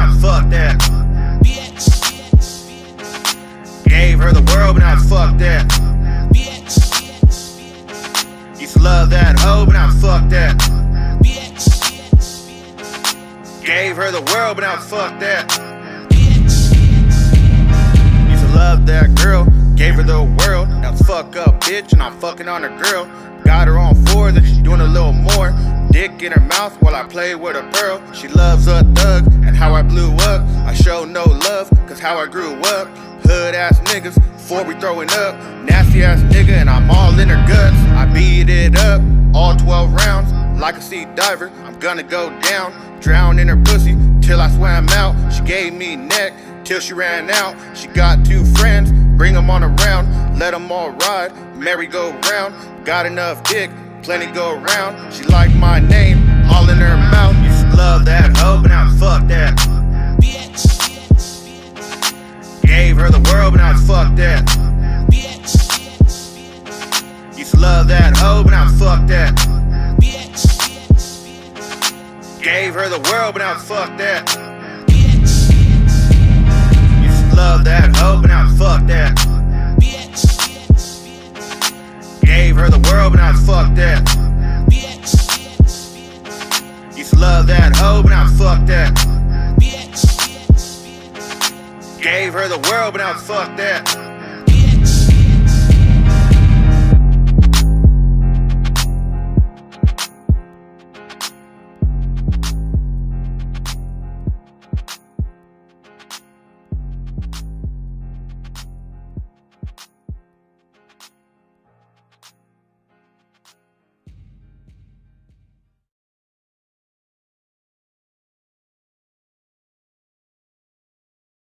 now fuck that. Gave her the world, but now fuck that. Used to love that hoe, but now fuck that. Gave her the world, but now fuck that. Used to love that girl, gave her the world. Now fuck up, bitch, and I'm fucking on her girl. Got her on four, then she's doing a little more. Dick in her mouth while I play with a pearl. She loves a thug and how I blew up. I show no love, cause how I grew up. Hood ass niggas, before we throwing up. Nasty ass nigga, and I'm all in her guts. I beat it up, all 12 rounds. Like a sea diver, I'm gonna go down. Drown in her pussy till I swam out. She gave me neck till she ran out. She got two friends, bring them on around. Let them all ride, merry go round. Got enough dick, plenty go around. She like my name, all in her mouth. Used to love that hoe, but now fuck that. Bitch. Gave her the world, but now fuck that. Used to love that hoe, but now fuck that. Gave her the world, but now fuck that. Her but fuck that. Used to love that hoe, but now fuck that. Gave her the world, but now fuck that.